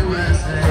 USA.